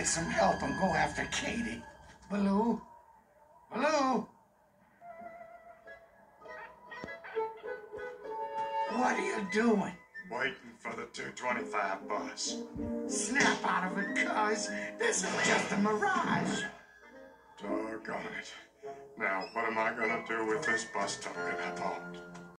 get some help and go after Katie. Baloo? Baloo? What are you doing? Waiting for the 225 bus. Snap out of it, cuz. This is just a mirage. Doggone it. Now, what am I gonna do with this bus token I bought?